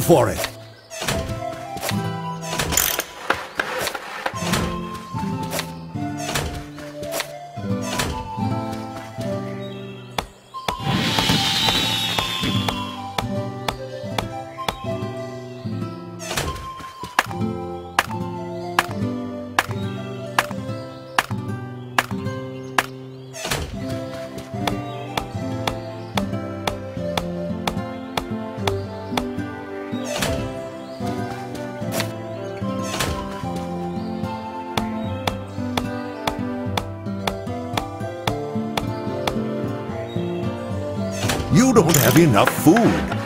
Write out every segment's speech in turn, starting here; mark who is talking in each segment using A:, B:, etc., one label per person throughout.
A: For it. You don't have enough food.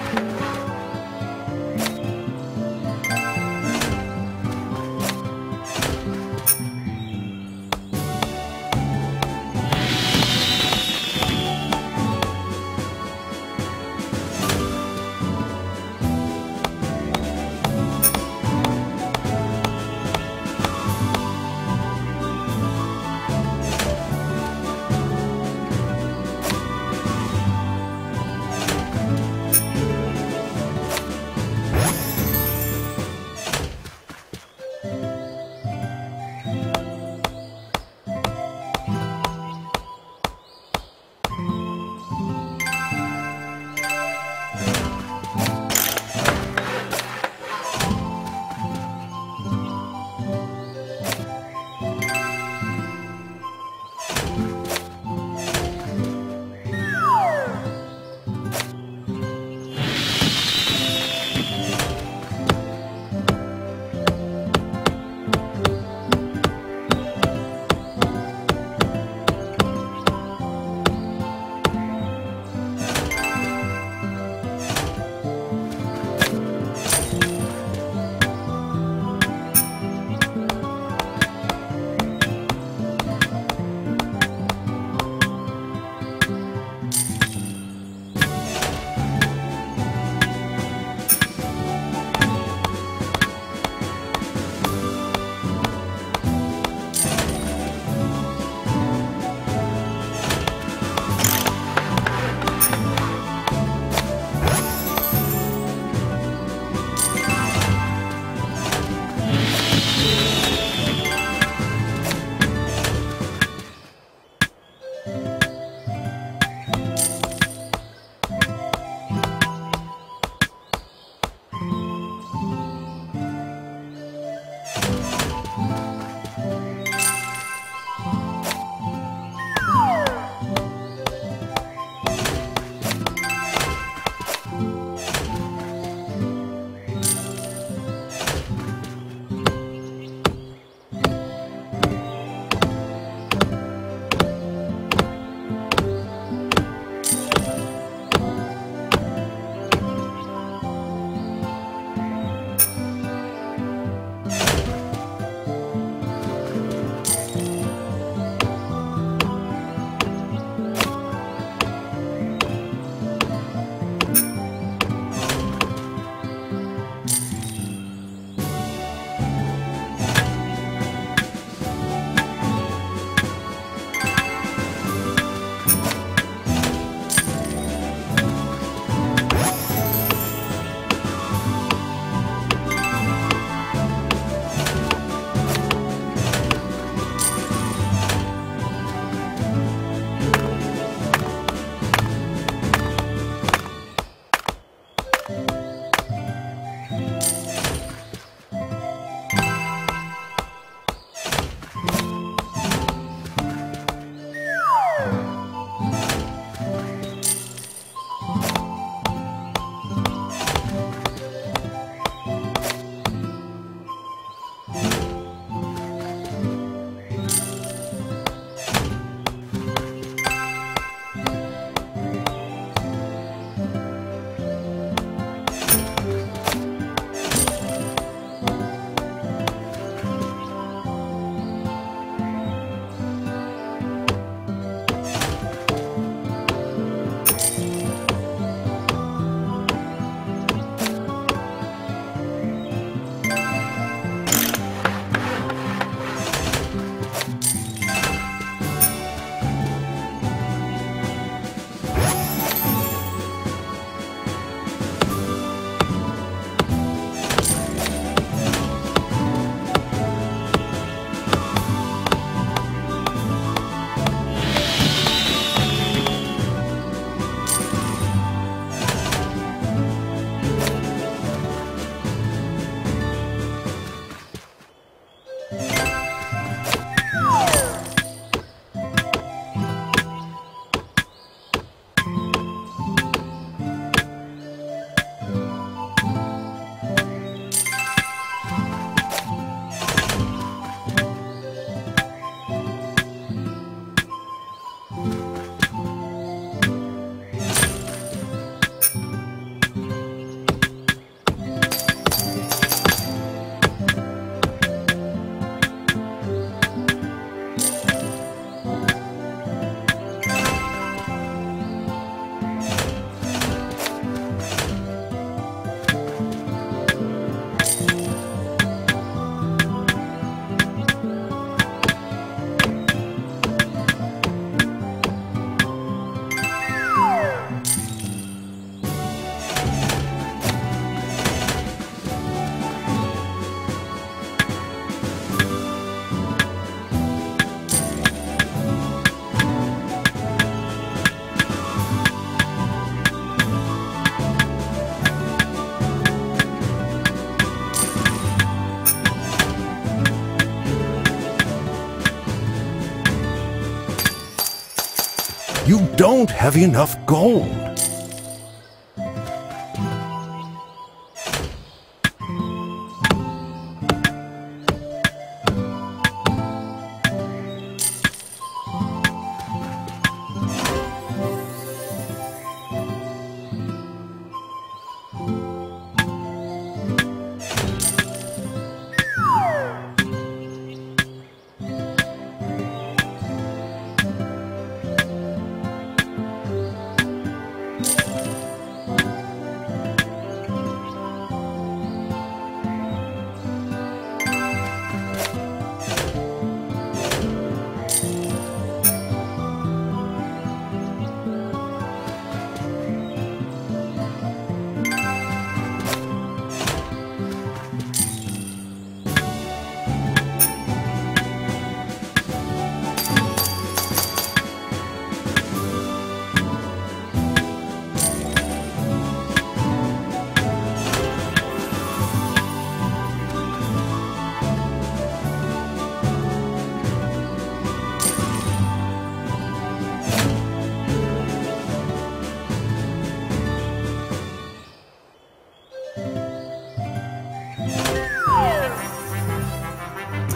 A: Don't have enough gold.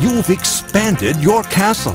A: You've expanded your castle.